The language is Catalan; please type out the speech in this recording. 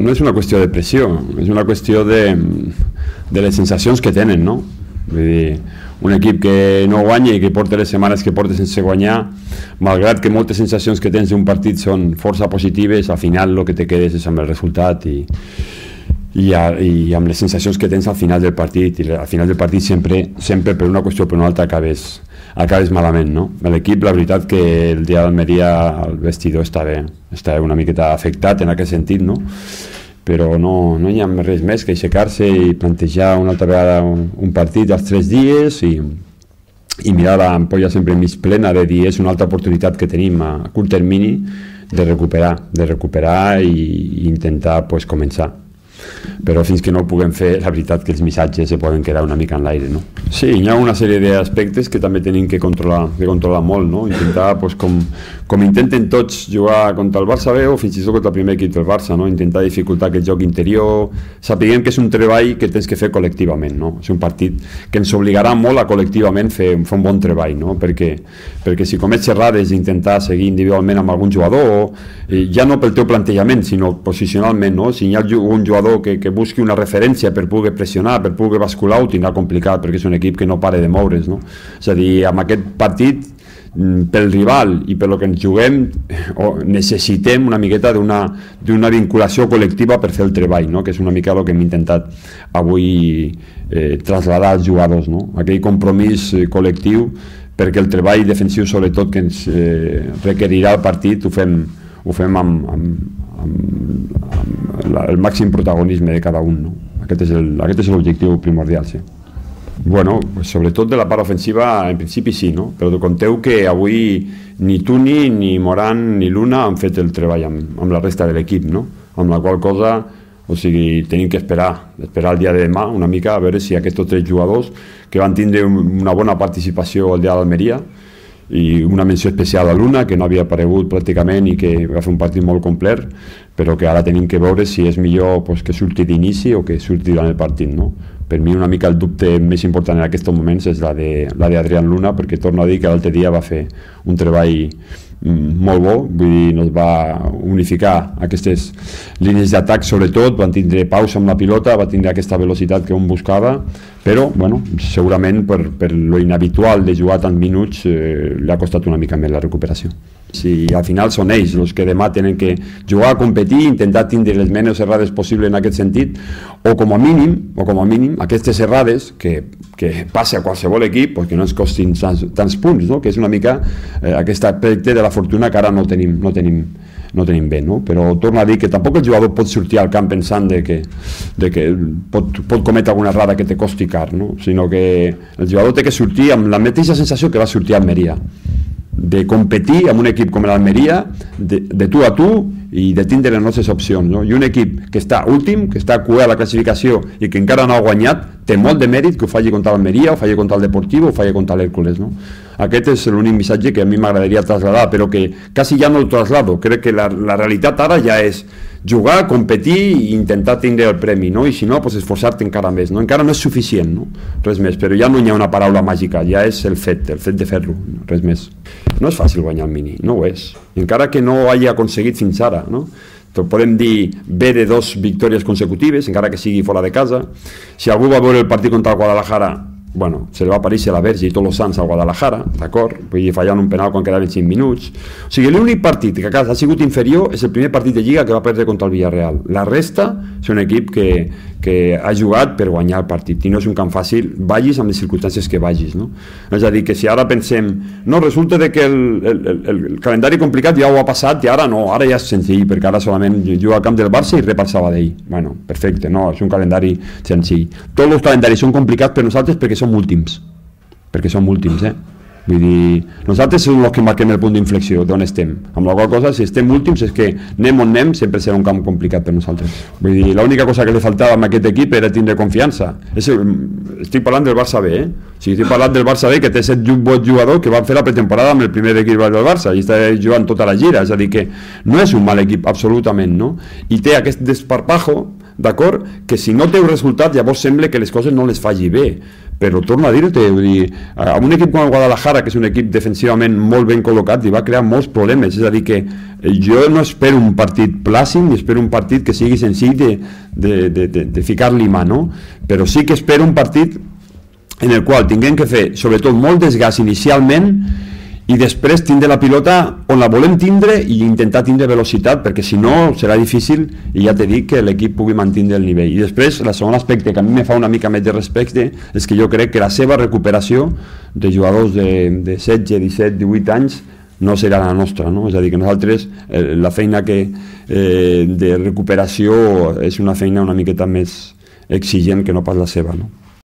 no és una qüestió de pressió, és una qüestió de, de les sensacions que tenen, no? Vull dir, un equip que no guanya i que porta les setmanes que porta sense guanyar, malgrat que moltes sensacions que tens d'un partit són força positives, al final el que te quedes és amb el resultat i, i, a, i amb les sensacions que tens al final del partit i al final del partit sempre, sempre per una qüestió o per una altra acabes, acabes malament no? l'equip la veritat que el dia d'Almeria el vestidor estava, estava una miqueta afectat en aquest sentit no? però no, no hi ha res més que aixecar-se i plantejar una altra vegada un, un partit als tres dies i, i mirar l'ampolla sempre mig plena de dir és una altra oportunitat que tenim a curt termini de recuperar, de recuperar i, i intentar pues, començar però fins que no ho puguem fer, la veritat que els missatges se poden quedar una mica en l'aire, no? Sí, hi ha una sèrie d'aspectes que també tenim que controlar, que controlar molt, no? Intentar, pues, com, com intenten tots jugar contra el Barça B o fins i tot contra el primer equip del Barça, no? Intentar dificultar aquest joc interior, sapiguem que és un treball que tens que fer col·lectivament, no? És un partit que ens obligarà molt a col·lectivament fer, fer un bon treball, no? Perquè, perquè si comets errades d'intentar seguir individualment amb algun jugador, eh, ja no pel teu plantejament, sinó posicionalment, no? Si hi ha un jugador que, que busqui una referència per poder pressionar, per poder bascular, ho tindrà complicat perquè és un equip que no para de moure's. No? És a dir, amb aquest partit mm, pel rival i per lo que ens juguem necessitem una miqueta d'una vinculació col·lectiva per fer el treball, no? que és una mica el que hem intentat avui eh, traslladar als jugadors, no? aquell compromís eh, col·lectiu perquè el treball defensiu sobretot que ens eh, requerirà el partit ho fem, ho fem amb, amb, amb la, el màxim protagonisme de cada un. No? Aquest és l'objectiu primordial, sí. Bueno, pues sobretot de la part ofensiva, en principi sí, no? però conteu que avui ni Tuni, ni Moran, ni Luna han fet el treball amb, amb la resta de l'equip, no? amb la qual cosa o sigui, tenim que esperar, esperar el dia de demà una mica a veure si aquests tres jugadors que van tindre una bona participació el dia d'Almeria i una menció especial a l'Una que no havia aparegut pràcticament i que va fer un partit molt complet però que ara tenim que veure si és millor pues, que surti d'inici o que surti durant el partit no? per mi una mica el dubte més important en aquests moments és la d'Adrián Luna perquè torno a dir que l'altre dia va fer un treball molt bo, vull dir, no es va unificar aquestes línies d'atac sobretot, van tindre pausa amb la pilota, va tindre aquesta velocitat que un buscava, però bueno, segurament per, per lo inhabitual de jugar tants minuts eh, li ha costat una mica més la recuperació. Si al final són ells els que demà tenen que jugar competir, intentar tindre les menys errades possible en aquest sentit, o com a mínim, o com a mínim aquestes errades que, que passa a qualsevol equip pues, que no ens costin tants, tants punts, no? que és una mica eh, aquest aspecte de la fortuna que ara no tenim, no tenim, no tenim bé, no? però torno a dir que tampoc el jugador pot sortir al camp pensant de que, de que pot, pot cometre alguna errada que te costi car, no? sinó que el jugador té que sortir amb la mateixa sensació que va sortir a Almeria de competir amb un equip com l'Almeria de, de tu a tu i de tindre les nostres opcions no? i un equip que està últim, que està a cua a la classificació i que encara no ha guanyat té molt de mèrit que ho faci contra l'Almeria o faci contra el Deportivo o faci contra l'Hércules no? Aquest és l'únic missatge que a mi m'agradaria traslladar però que quasi ja no el traslado crec que la, la realitat ara ja és jugar, competir intentar tindre el premi, no? I si no, pues esforçar-te encara més, no? Encara no és suficient, no? Res més, però ja no hi ha una paraula màgica, ja és el fet, el fet de fer-lo, res. No és fàcil guanyar mini, no ho és. Encara que no hagi aconseguit fins ara, no? podem dir bé de dos victòries consecutives, encara que sigui fora de casa. Si algú va veure el partit contra Guadalajara, bueno, se li va aparèixer la Verge i tots els Sants al Guadalajara, d'acord? Vull dir, fallant un penal quan quedaven 5 minuts. O sigui, l'únic partit que ha sigut inferior és el primer partit de Lliga que va perdre contra el Villarreal. La resta és un equip que, que ha jugat per guanyar el partit i no és un camp fàcil, vagis amb les circumstàncies que vagis no? és a dir, que si ara pensem no, resulta de que el, el, el, el calendari complicat ja ho ha passat i ara no, ara ja és senzill perquè ara solament juga al camp del Barça i rep el Sabadell bueno, perfecte, no, és un calendari senzill tots els calendaris són complicats per nosaltres perquè som últims perquè som últims, eh? Vull dir, nosaltres som els que marquem el punt d'inflexió d'on estem. Amb la qual cosa, si estem últims, és que anem on anem, sempre serà un camp complicat per nosaltres. Vull dir, l'única cosa que li faltava a aquest equip era tindre confiança. És, estic parlant del Barça B, eh? O sigui, estic parlant del Barça B, que té set bons jugadors que van fer la pretemporada amb el primer equip del Barça i està jugant tota la gira. És a dir, que no és un mal equip, absolutament, no? I té aquest desparpajo d'acord? Que si no té un resultat llavors sembla que les coses no les faci bé però torno a dir-te, dir, un equip com el Guadalajara, que és un equip defensivament molt ben col·locat, i va crear molts problemes, és a dir que eh, jo no espero un partit plàcid, ni espero un partit que sigui senzill de, de, de, de, de ficar-li mà, no? però sí que espero un partit en el qual tinguem que fer sobretot molt desgast inicialment i després tindre la pilota on la volem tindre i intentar tindre velocitat perquè si no serà difícil i ja t'he dit que l'equip pugui mantenir el nivell i després el segon aspecte que a mi me fa una mica més de respecte és que jo crec que la seva recuperació de jugadors de, de 16, 17, 18 anys no serà la nostra, no? és a dir, que nosaltres eh, la feina que, eh, de recuperació és una feina una miqueta més exigent que no pas la seva. No?